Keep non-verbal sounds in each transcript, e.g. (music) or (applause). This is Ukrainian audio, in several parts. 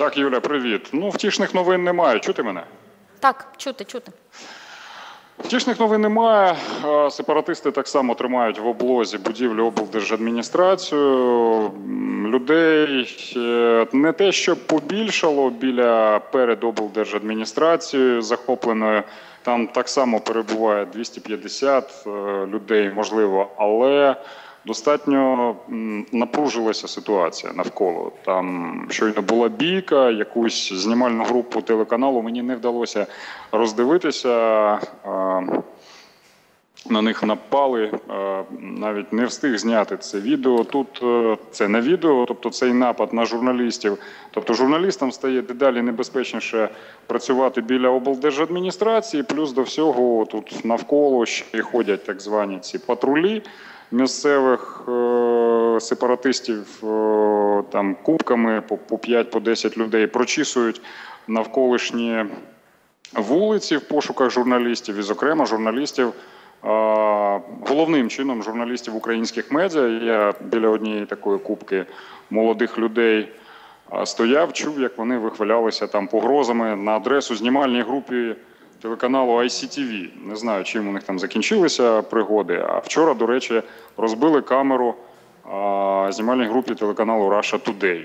Так, Юля, привіт. Ну, втішних новин немає. Чути мене? Так, чути, чути. Втішних новин немає. Сепаратисти так само тримають в облозі будівлю облдержадміністрацію. Людей е, не те, що побільшало біля перед облдержадміністрацією захопленою. Там так само перебуває 250 е, людей, можливо, але достатньо напружилася ситуація навколо. Там щойно була бійка, якусь знімальну групу телеканалу мені не вдалося роздивитися. На них напали, навіть не встиг зняти це відео. Тут е, це не відео, тобто цей напад на журналістів. Тобто журналістам стає дедалі небезпечніше працювати біля облдержадміністрації. Плюс до всього тут навколо ще ходять так звані ці патрулі місцевих е, сепаратистів е, там кубками по, по 5-10 людей прочісують навколишні вулиці в пошуках журналістів, і, зокрема, журналістів. а, Головним чином журналістів українських медіа. Я біля однієї такої кубки молодих людей стояв, чув, як вони вихвалялися там погрозами на адресу знімальній групі телеканалу ICTV. Не знаю, чим у них там закінчилися пригоди. А вчора, до речі, розбили камеру знімальній групі телеканалу Russia Today.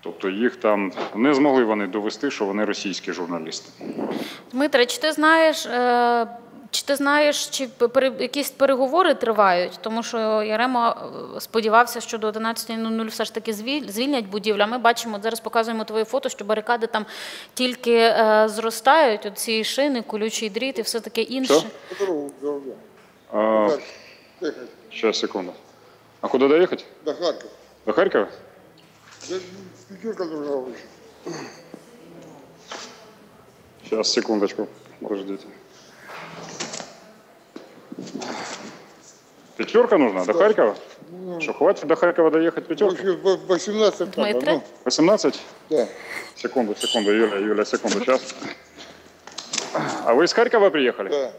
Тобто їх там не змогли вони довести, що вони російські журналісти. Дмитре, чи ти знаєш, е, чи ти знаєш, чи якісь переговори тривають? Тому що Ярема е, сподівався, що до 11.00 все ж таки звільнять будівлю. А ми бачимо, от зараз показуємо твоє фото, що барикади там тільки е, зростають, оці шини, колючий дріт і все таке інше. Що? Сейчас, секунду. А куда доехать? до Харькова. До Харькова? Я пятерка должна быть. Сейчас, секундочку. Подождите. Пятерка нужна? До Харькова? Что, хватит до Харькова доехать пятерка? Вообще, в- 18 там, Дмитре? ну, 18? да. Секунду, секунду, Юля, Юля, секунду, сейчас. А вы из Харькова приехали? Да.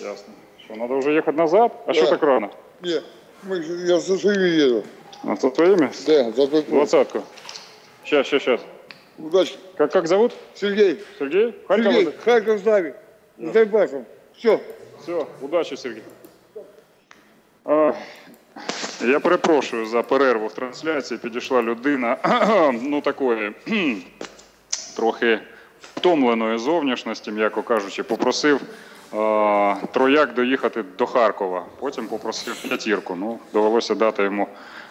Ясно. Что, надо уже ехать назад? А что Да. так рано? Не, мы, я за своими еду. А со своими? Да, за твой Двадцатку. Сейчас, сейчас, сейчас. Удачи. Как, как зовут? Сергей. Сергей? Харьков? Сергей, Харьков с нами. Дай башен. Все. Все, удачі, Сергій. Я перепрошую за перерву в трансляції. Підійшла людина (clears throat) ну такої (clears throat) трохи втомленої зовнішності, м'яко кажучи, попросив а, трояк доїхати до Харкова. Потім попросив п'ятірку. Ну, довелося дати йому,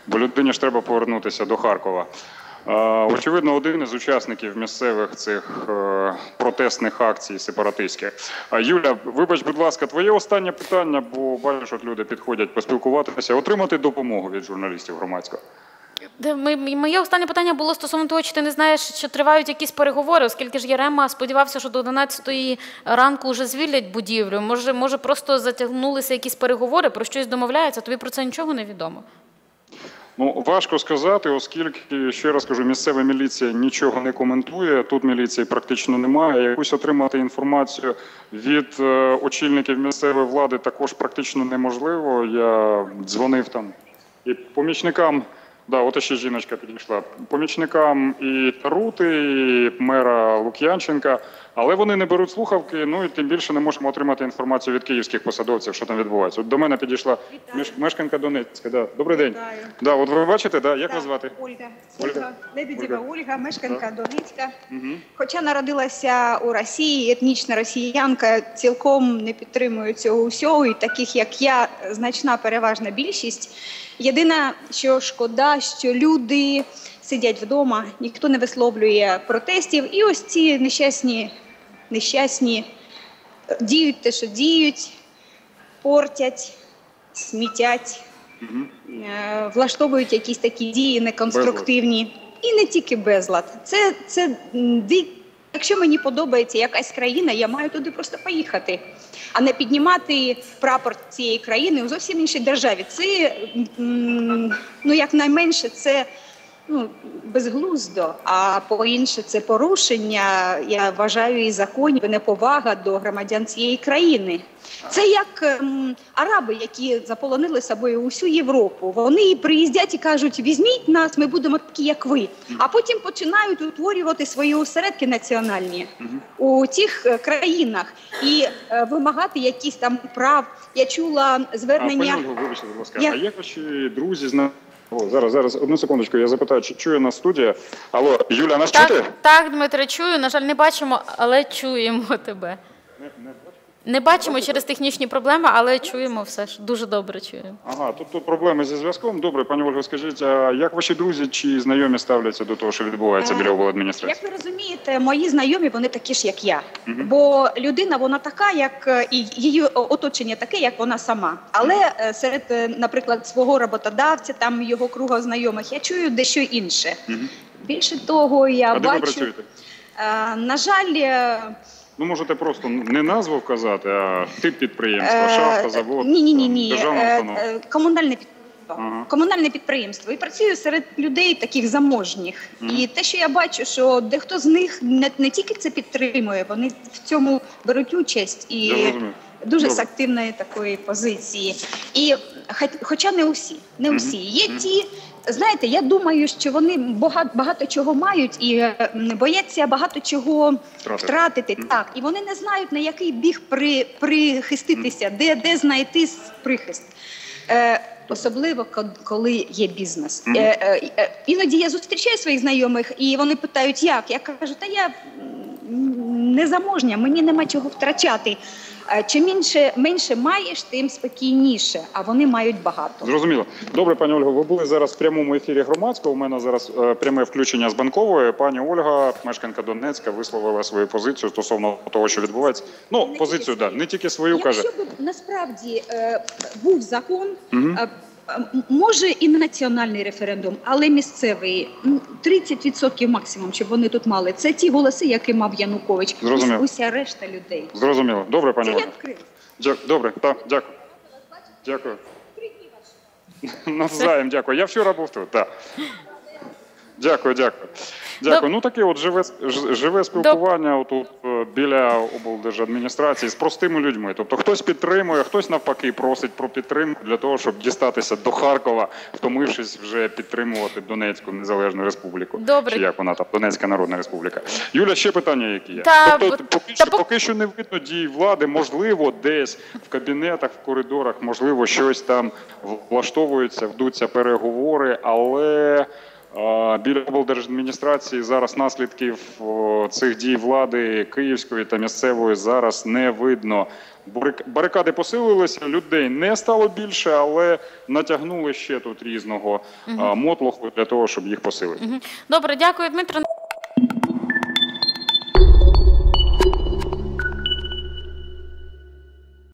бо людині ж треба повернутися до Харкова. Очевидно, один із учасників місцевих цих е, протестних акцій сепаратистських. Юля, вибач, будь ласка, твоє останнє питання, бо бачиш, от люди підходять поспілкуватися, отримати допомогу від журналістів громадського. Моє останнє питання було стосовно того, чи ти не знаєш, що тривають якісь переговори, оскільки ж Ярема сподівався, що до 11 ранку вже звільнять будівлю. Може, може, просто затягнулися якісь переговори, про щось домовляються. Тобі про це нічого не відомо. Ну важко сказати, оскільки ще раз кажу, місцева міліція нічого не коментує. Тут міліції практично немає. Якусь отримати інформацію від е, очільників місцевої влади також практично неможливо. Я дзвонив там і помічникам. Да, от ще жіночка підійшла. Помічникам і Тарути, і мера Лук'янченка, але вони не беруть слухавки. Ну і тим більше не можемо отримати інформацію від київських посадовців, що там відбувається. От до мене підійшла меш- мешканка Донецька. Да. Добрий день. Вітаю. Да, от ви бачите, да, як вас звати? Ольга. Ольга. Лебедєва Ольга. Ольга, мешканка Донецька. Угу. Хоча народилася у Росії, етнічна росіянка, цілком не підтримую цього усього, і таких як я, значна переважна більшість. Єдине, що шкода, що люди сидять вдома, ніхто не висловлює протестів, і ось ці нещасні, нещасні діють те, що діють, портять, смітять, е, влаштовують якісь такі дії неконструктивні. І не тільки безлад. Це, це якщо мені подобається якась країна, я маю туди просто поїхати, а не піднімати прапор цієї країни у зовсім іншій державі. Це ну якнайменше це ну, безглуздо, а по-інше, це порушення, я вважаю, і законів, і неповага до громадян цієї країни. Це як ем, араби, які заполонили собою усю Європу. Вони приїздять і кажуть: візьміть нас, ми будемо такі, як ви. А потім починають утворювати свої осередки національні у цих е, країнах і е, вимагати якісь там прав. Я чула А, звернення. пані Ольго, вибачте, будь ласка, Я- а як ваші друзі зна... О, зараз, зараз, одну секундочку, я запитаю, чи чує нас студія? Алло, Юля, нас чути? Так, так, Дмитре, чую. На жаль, не бачимо, але чуємо тебе. Не бачимо через технічні проблеми, але чуємо все ж. Дуже добре чуємо. Ага, тут, тут проблеми зі зв'язком. Добре, пані Ольго, скажіть, а як ваші друзі чи знайомі ставляться до того, що відбувається Е, біля обладміністрації? Як ви розумієте, мої знайомі вони такі ж, як я. Бо людина вона така, як е, і її оточення таке, як вона сама. Але е, серед, е, наприклад, свого роботодавця, там його круга знайомих, я чую дещо інше. Більше того, я А де ви працюєте? Е, на жаль, е, Ну, можете просто не назву вказати, а тип підприємства, Е, шахта, завод, Ні, ні, ні, ні. державна Е, установа. е, Комунальне підприємство. Ага. Комунальне підприємство. І працюю серед людей таких заможніх. І те, що я бачу, що дехто з них не, не тільки це підтримує, вони в цьому беруть участь і дуже Добре. з активної такої позиції. І хоча не усі, не усі. Є ті. Знаєте, я думаю, що вони багато, багато чого мають і бояться багато чого Втратити. втратити. Так, і вони не знають на який біг при, прихиститися, де, де знайти прихист. Е, особливо ко- коли є бізнес. Е, е, е, іноді я зустрічаю своїх знайомих, і вони питають, як? Я кажу, та я незаможня, мені нема чого втрачати. Е, Чим менше, менше маєш, тим спокійніше, а вони мають багато. Зрозуміло. Добре, пані Ольго, ви були зараз в прямому ефірі громадського. У мене зараз е, пряме включення з банкової. Пані Ольга, мешканка Донецька, висловила свою позицію стосовно того, що відбувається. Ну, Не позицію, тільки да, не тільки свою каже. Якщо б насправді е, був закон, Мгм. Може і не національний референдум, але місцевий м, 30% максимум, щоб вони тут мали. Це ті голоси, які мав Янукович. Зрозуміло. Уся решта людей. Зрозуміло. Добре, пані Це як Дя- Добре, так, дякую. Дякую. Навзаєм, дякую. Я вчора був тут, так. Дякую, дякую. Дякую. Ну таке от живе, живе спілкування отут е, біля облдержадміністрації з простими людьми. Тобто хтось підтримує, хтось навпаки просить про підтримку для того, щоб дістатися до Харкова, втомившись вже підтримувати Донецьку Незалежну Республіку. Добре. Чи як вона там, Донецька Народна Республіка. Юля, ще питання які є? Та, тобто, поки, та що, по- поки що не видно дій влади, можливо, десь в кабінетах, в коридорах, можливо, щось там влаштовується, вдуться переговори, але. Біля облдержадміністрації зараз наслідків цих дій влади київської та місцевої зараз не видно. Барик- Барикади посилилися, людей не стало більше, але натягнули ще тут різного угу. мотлоху для того, щоб їх посилити. Добре, дякую, Дмитро.